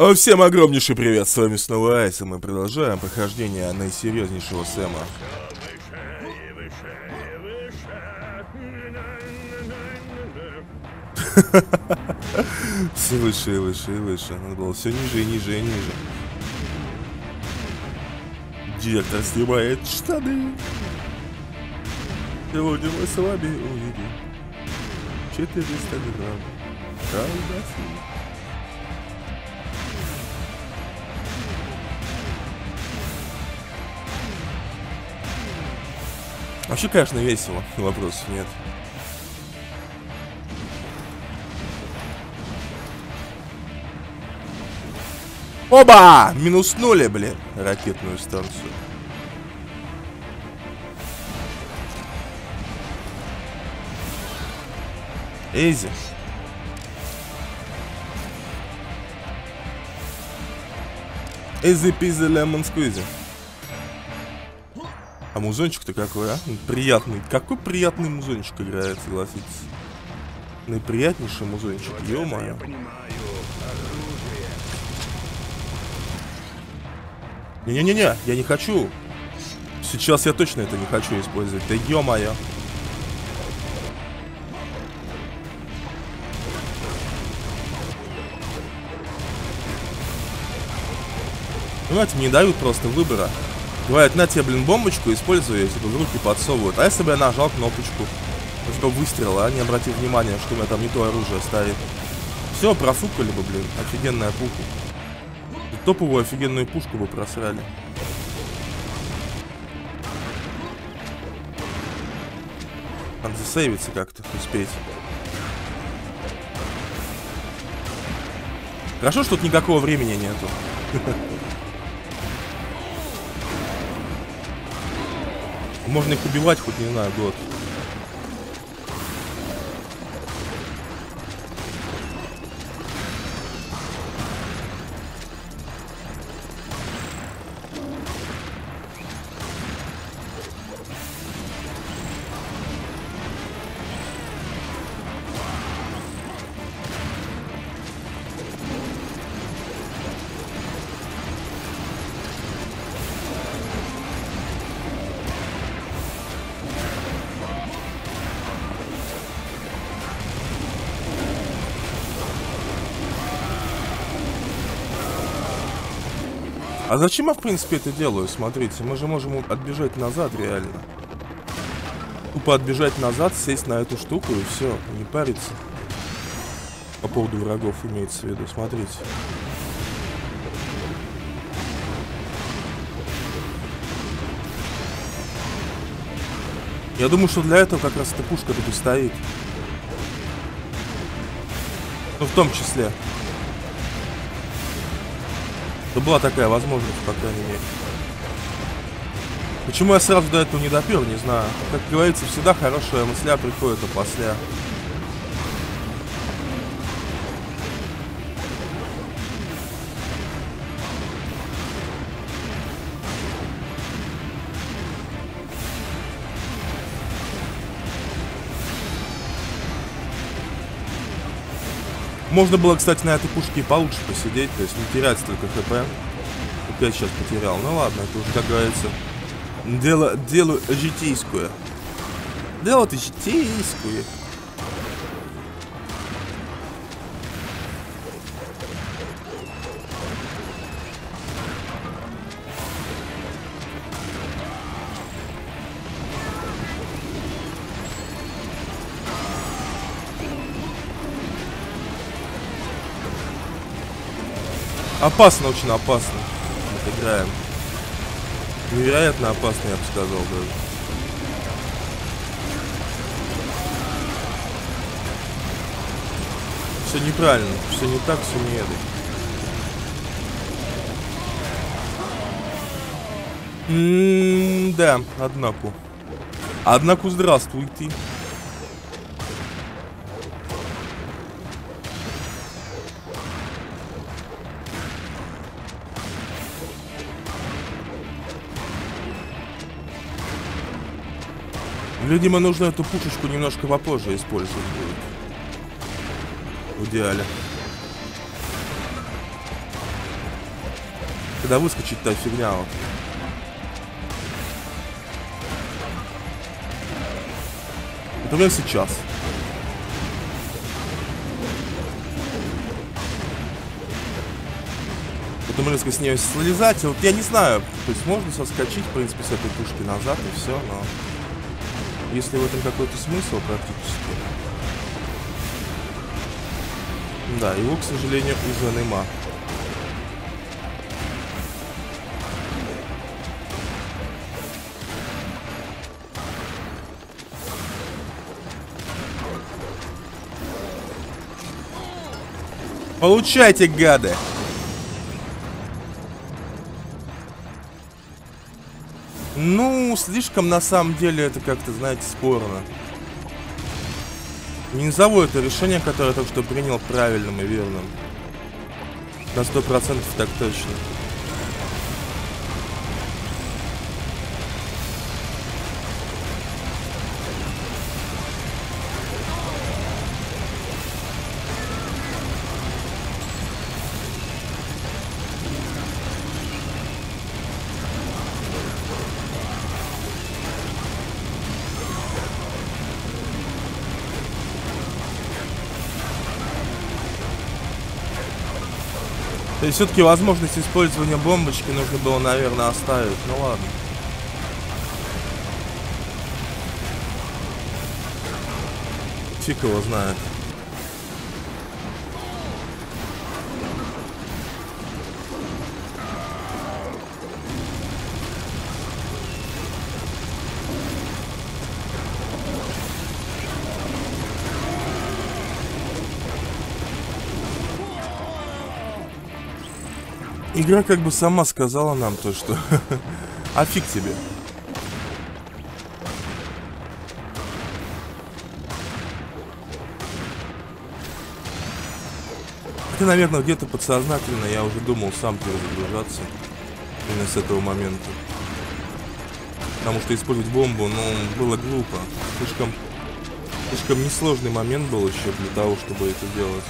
А Всем огромнейший привет, с вами снова Айс, и мы продолжаем прохождение наисерьезнейшего Сэма. Все выше и выше и выше. Надо было все ниже и ниже и ниже. Директор снимает штаны. Сегодня мы с вами увидим 400 грамм колбасы. Вообще, конечно, весело, вопросов нет. Оба! Минуснули, блин, ракетную станцию. Эйзи. Эйзи пизи лемон сквизи. А музончик-то какой, а? Приятный. Какой приятный музончик играет, согласитесь. Наиприятнейший музончик, ё-моё. Не-не-не-не, я не хочу. Сейчас я точно это не хочу использовать. Да ё-моё. Понимаете, мне не дают просто выбора. Говорят, на тебе, блин, бомбочку, используй ее, типа, в руки подсовывают. А если бы я нажал кнопочку, типа, выстрела, а не обратил внимания, что у меня там не то оружие стоит. Все, профукали бы, блин, офигенная пуха. Топовую офигенную пушку бы просрали. Надо засейвиться как-то, успеть. Хорошо, что тут никакого времени нету. Можно их убивать хоть, не знаю, год. А зачем я, в принципе, это делаю? Смотрите, мы же можем отбежать назад, реально. Тупо отбежать назад, сесть на эту штуку и все, не париться. По поводу врагов имеется в виду, смотрите. Я думаю, что для этого как раз эта пушка тут и стоит. Ну, в том числе. Да была такая возможность, по крайней мере. Почему я сразу до этого не допер, не знаю. Как говорится, всегда хорошая мысля приходит опосля. Можно было, кстати, на этой пушке получше посидеть, то есть не терять столько хп. Опять сейчас потерял. Ну ладно, это уже, как говорится, дело, дело житейское. Дело-то житейское. Опасно, очень опасно. Играем. Невероятно опасно, я бы сказал даже. Все неправильно, все не так, все не эдак. М-да, однако. Однако здравствуйте. Видимо, нужно эту пушечку немножко попозже использовать будет. В идеале. Когда выскочит та фигня вот. Например, сейчас. Потом резко с нее слезать. Вот я не знаю. То есть можно соскочить, в принципе, с этой пушки назад и все, но... Если в этом какой-то смысл практически. Да, его, к сожалению, уже нема. Получайте, гады! Ну, слишком на самом деле это как-то, знаете, спорно. Не назову это решение, которое я только что принял правильным и верным. На сто процентов так точно. То есть все-таки возможность использования бомбочки нужно было, наверное, оставить. Ну ладно. Фиг его знает. Игра как бы сама сказала нам то, что а фиг тебе. Хотя, наверное, где-то подсознательно я уже думал сам перезагружаться именно с этого момента. Потому что использовать бомбу, ну, было глупо. Слишком, слишком несложный момент был еще для того, чтобы это делать.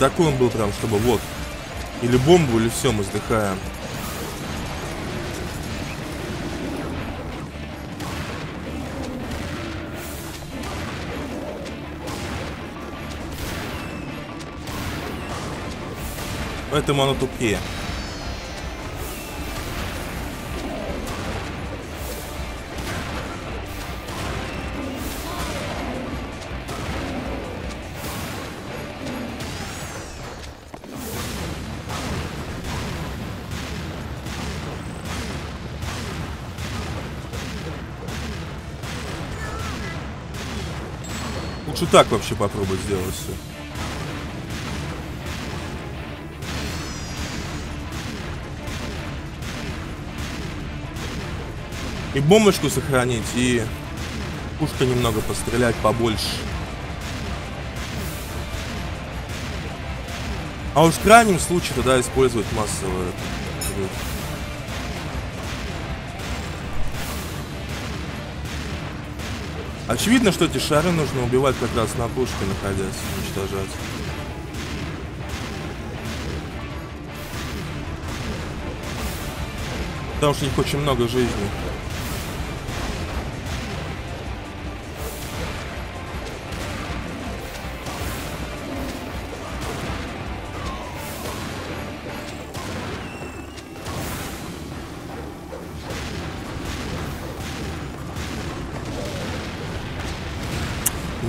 Такой он был прям, чтобы вот. Или бомбу, или все, мы сдыхаем. Поэтому оно тупее. Так вообще попробовать сделать все. И бомбочку сохранить, и пушка немного пострелять побольше. А уж в крайнем случае тогда использовать массово Очевидно, что эти шары нужно убивать как раз на пушке, находясь, уничтожать. Потому что у них очень много жизни.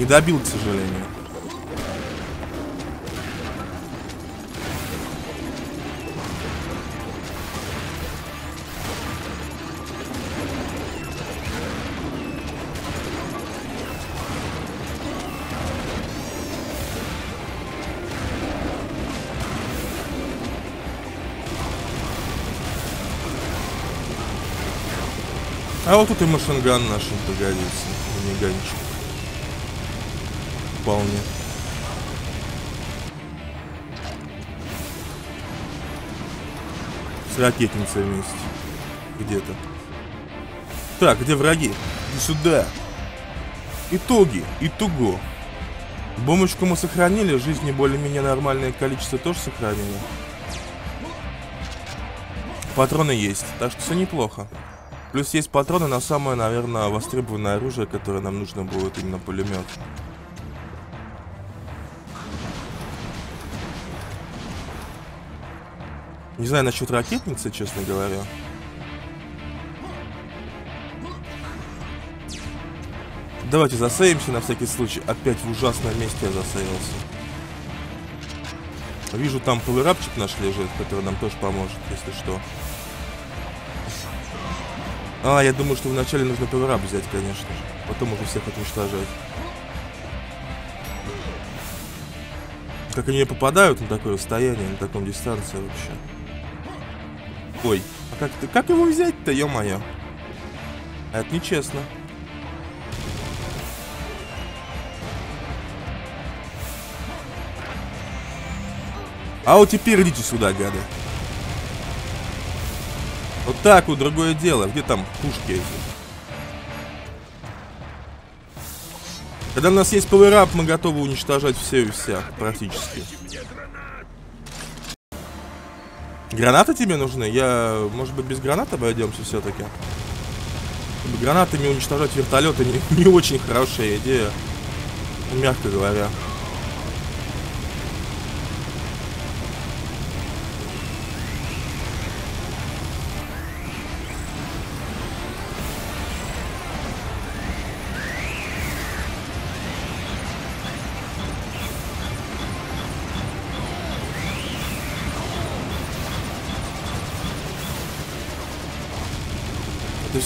Не добил, к сожалению. А вот тут и машинган нашим пригодится, миганчик вполне. С ракетницей вместе. Где-то. Так, где враги? Иди сюда. Итоги. Итого. Бомбочку мы сохранили, жизни более-менее нормальное количество тоже сохранили. Патроны есть, так что все неплохо. Плюс есть патроны на самое, наверное, востребованное оружие, которое нам нужно будет, именно пулемет. Не знаю насчет ракетницы, честно говоря. Давайте засейвимся на всякий случай. Опять в ужасном месте я засейвился. Вижу, там пауэрапчик наш лежит, который нам тоже поможет, если что. А, я думаю, что вначале нужно пауэрап взять, конечно же. Потом уже всех уничтожать. Как они попадают на такое расстояние, на таком дистанции вообще. Ой, а как, как его взять-то, ё-моё? Это нечестно. А вот теперь идите сюда, гады. Вот так вот, другое дело. Где там пушки эти? Когда у нас есть пауэрап, мы готовы уничтожать все и вся, практически. Гранаты тебе нужны? Я, может быть, без гранат обойдемся все-таки? Гранатами уничтожать вертолеты не, не очень хорошая идея, мягко говоря.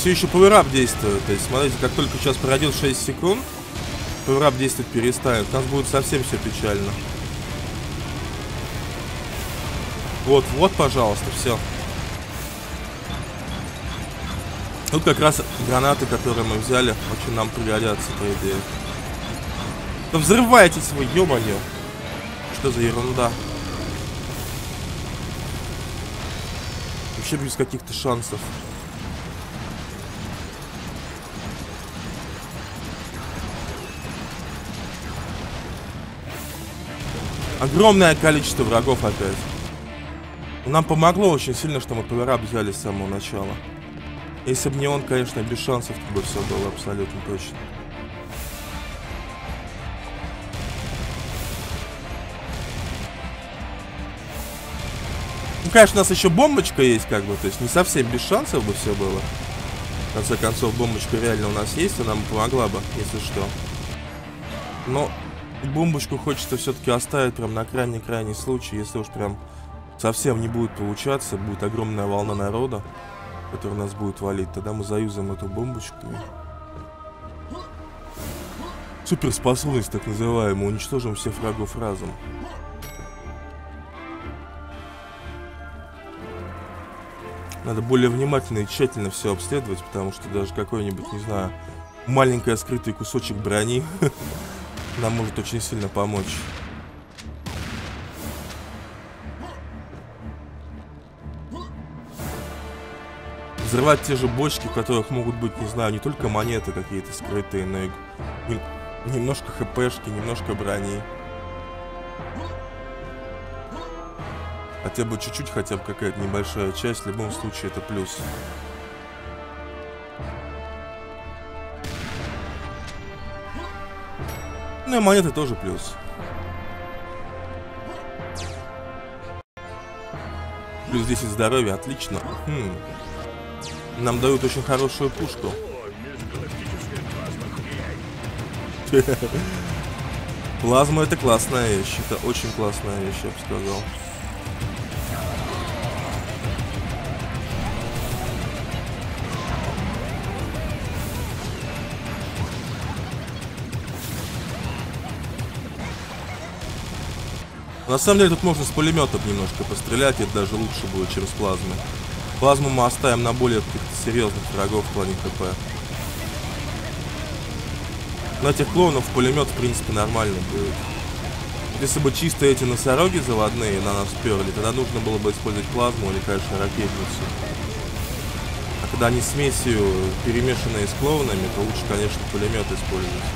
Все еще пауэрап действует. То есть, смотрите, как только сейчас пройдет 6 секунд, пауэрап действовать перестанет. У нас будет совсем все печально. Вот, вот, пожалуйста, все. Тут как раз гранаты, которые мы взяли, очень нам пригодятся, по идее. Да взрывайте свой, ё Что за ерунда? Вообще без каких-то шансов. Огромное количество врагов опять. Нам помогло очень сильно, что мы пауэрап взяли с самого начала. Если бы не он, конечно, без шансов бы все было абсолютно точно. Ну, конечно, у нас еще бомбочка есть, как бы, то есть не совсем без шансов бы все было. В конце концов, бомбочка реально у нас есть, она нам помогла бы, если что. Но бомбочку хочется все-таки оставить прям на крайний-крайний случай, если уж прям совсем не будет получаться, будет огромная волна народа, которая нас будет валить, тогда мы заюзаем эту бомбочку. Суперспособность, так называемую, уничтожим всех врагов разом. Надо более внимательно и тщательно все обследовать, потому что даже какой-нибудь, не знаю, маленький скрытый кусочек брони нам может очень сильно помочь. Взрывать те же бочки, в которых могут быть, не знаю, не только монеты какие-то скрытые, но и немножко хпшки, немножко брони. Хотя бы чуть-чуть, хотя бы какая-то небольшая часть, в любом случае это плюс. И монеты тоже плюс. Плюс 10 здоровья, отлично. Хм. Нам дают очень хорошую пушку. Плазма это классная вещь. Это очень классная вещь, я бы сказал. На самом деле тут можно с пулеметом немножко пострелять, это даже лучше будет, чем с плазмой. Плазму мы оставим на более каких-то серьезных врагов в плане хп. На этих клоунов пулемет, в принципе, нормально будет. Если бы чисто эти носороги заводные на нас перли, тогда нужно было бы использовать плазму или, конечно, ракетницу. А когда они смесью перемешанные с клоунами, то лучше, конечно, пулемет использовать.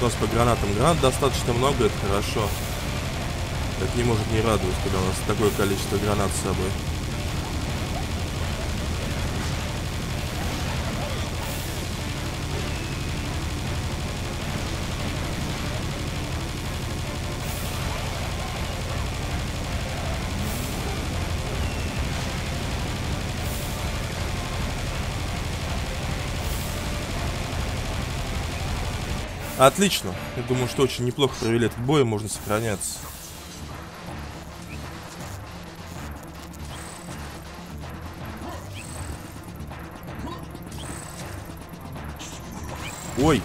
у нас по гранатам. Гранат достаточно много, это хорошо. Это не может не радовать, когда у нас такое количество гранат с собой. Отлично. Я думаю, что очень неплохо провели этот бой, можно сохраняться. Ой.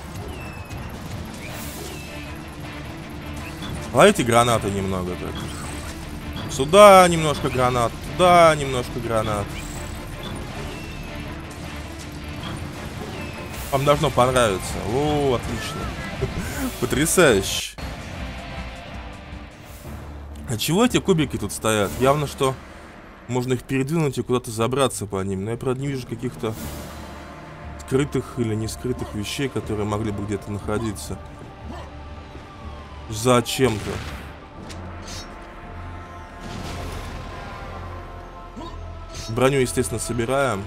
А эти гранаты немного так. Сюда немножко гранат, туда немножко гранат. Вам должно понравиться. О, отлично. Потрясающе. А чего эти кубики тут стоят? Явно, что можно их передвинуть и куда-то забраться по ним. Но я, правда, не вижу каких-то скрытых или не скрытых вещей, которые могли бы где-то находиться. Зачем-то. Броню, естественно, собираем.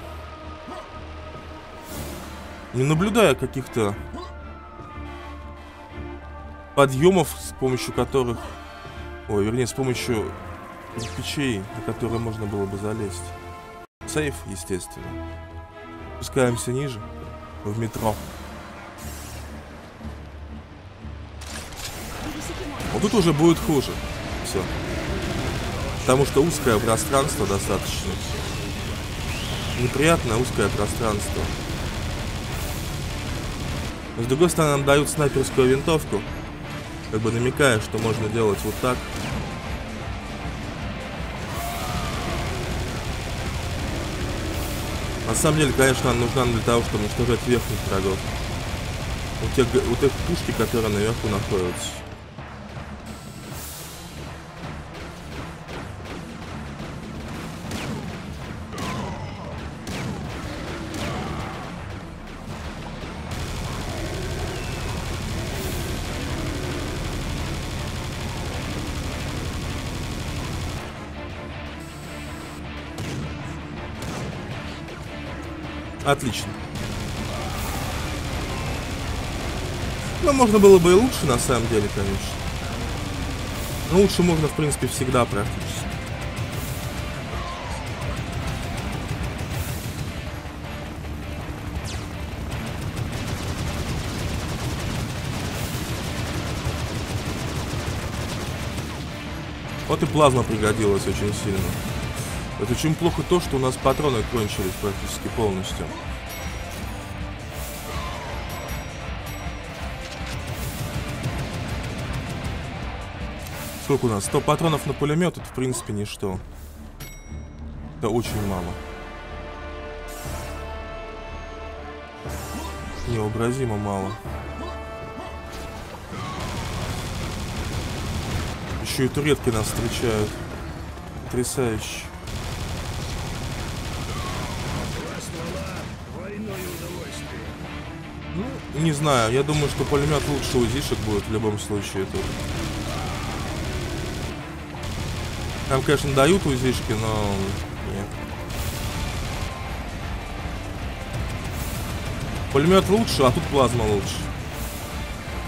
Не наблюдая каких-то подъемов, с помощью которых... Ой, вернее, с помощью кирпичей, на которые можно было бы залезть. Сейф, естественно. Спускаемся ниже, в метро. Вот тут уже будет хуже. Все. Потому что узкое пространство достаточно. Неприятное узкое пространство. с другой стороны, нам дают снайперскую винтовку как бы намекая, что можно делать вот так. На самом деле, конечно, она нужна для того, чтобы уничтожать верхних врагов. У тех, у тех пушки, которые наверху находятся. Отлично. Но можно было бы и лучше, на самом деле, конечно. Но лучше можно, в принципе, всегда практически. Вот и плазма пригодилась очень сильно. Это очень плохо то, что у нас патроны кончились практически полностью. Сколько у нас? 100 патронов на пулемет, это в принципе ничто. Это очень мало. Невообразимо мало. Еще и туретки нас встречают. Потрясающе. Не знаю, я думаю, что пулемет лучше УЗИшек будет в любом случае тут. Там, конечно, дают УЗИшки, но нет. Пулемет лучше, а тут плазма лучше.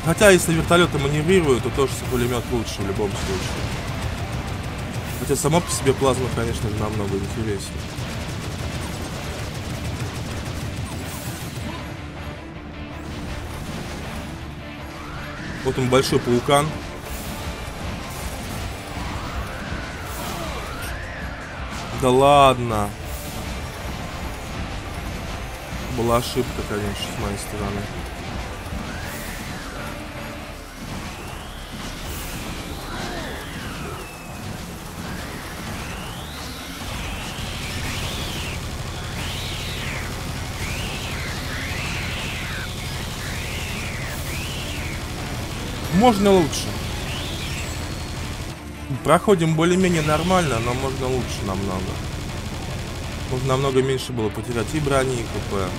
Хотя, если вертолеты маневрируют, то тоже пулемет лучше в любом случае. Хотя сама по себе плазма, конечно же, намного интереснее. Вот он большой паукан. Да ладно. Была ошибка, конечно, с моей стороны. Можно лучше. Проходим более-менее нормально, но можно лучше намного. Можно намного меньше было потерять и брони, и КП.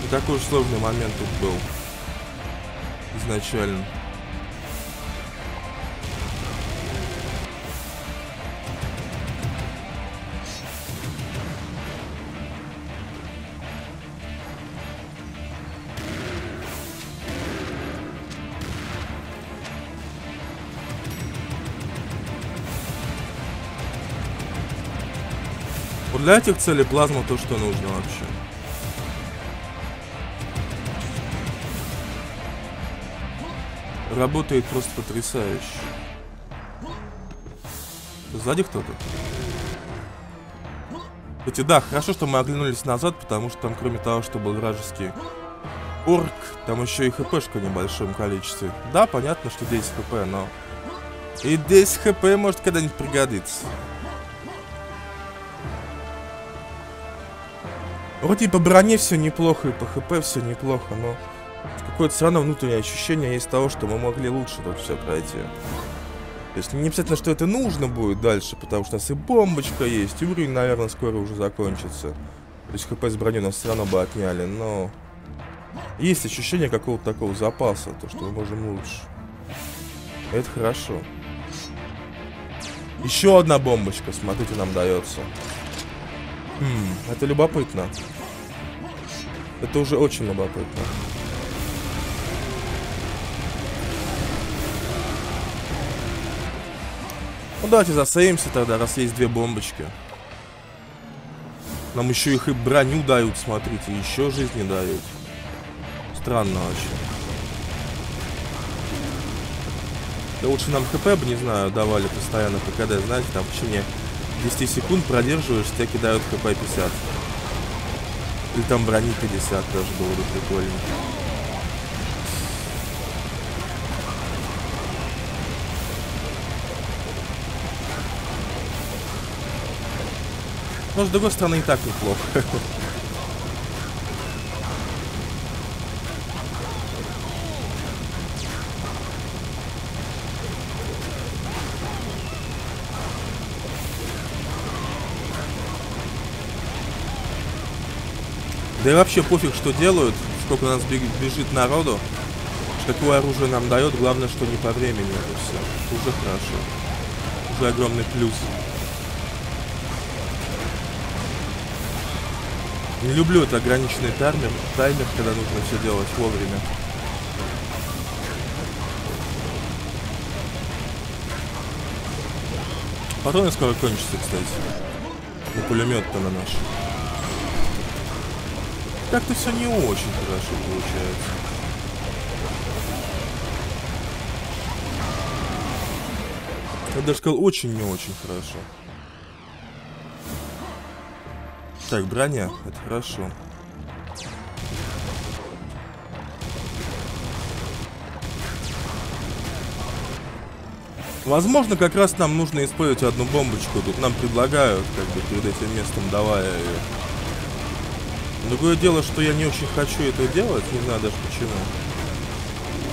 Не такой уж сложный момент тут был. изначально. Для этих целей плазма то, что нужно вообще. Работает просто потрясающе. Сзади кто-то? Кстати, да, хорошо, что мы оглянулись назад, потому что там, кроме того, что был вражеский орк, там еще и хпшка в небольшом количестве. Да, понятно, что 10 хп, но... И 10 хп может когда-нибудь пригодиться. Вроде по броне все неплохо, и по хп все неплохо, но какое-то все равно внутреннее ощущение есть того, что мы могли лучше тут все пройти. То есть не обязательно, что это нужно будет дальше, потому что у нас и бомбочка есть, и уровень, наверное, скоро уже закончится. То есть хп с брони у нас все равно бы отняли, но... Есть ощущение какого-то такого запаса, то, что мы можем лучше. Это хорошо. Еще одна бомбочка, смотрите, нам дается. Это любопытно. Это уже очень любопытно. Ну давайте засеймся тогда, раз есть две бомбочки. Нам еще их и броню дают, смотрите, еще жизни дают. Странно вообще. Да лучше нам хп бы, не знаю, давали постоянно по КД, знаете, там в течение 10 секунд продерживаешь, тебя кидают хп 50. Или там брони 50 даже было бы прикольно. Но с другой стороны и так неплохо. Да и вообще пофиг, что делают, сколько у нас бежит народу, какое оружие нам дает, главное, что не по времени это все. Уже хорошо. Уже огромный плюс. Не люблю это ограниченный таймер, таймер, когда нужно все делать вовремя. Патроны скоро кончатся, кстати. На пулемет-то на наш. Как-то все не очень хорошо получается. Я даже сказал, очень не очень хорошо. Так, броня, это хорошо. Возможно, как раз нам нужно использовать одну бомбочку. Тут нам предлагают, как бы, перед этим местом давая ее. Другое дело, что я не очень хочу это делать, не знаю даже почему.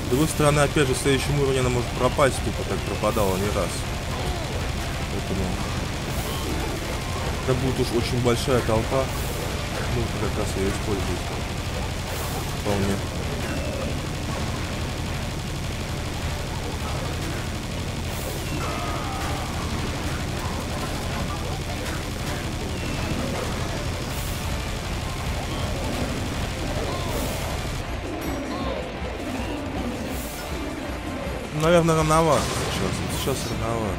С другой стороны, опять же, в следующем уровне она может пропасть, тупо так пропадала не раз. Поэтому... Это будет уж очень большая толпа. Нужно как раз ее использовать. Вполне. Наверное, рановато сейчас. Сейчас рановато.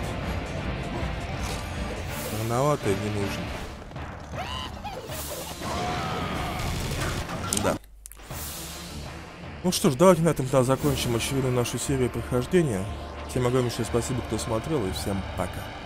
Рановато и не нужно. Да. Ну что ж, давайте на этом тогда закончим очередную нашу серию прохождения. Всем огромнейшее спасибо, кто смотрел, и всем пока.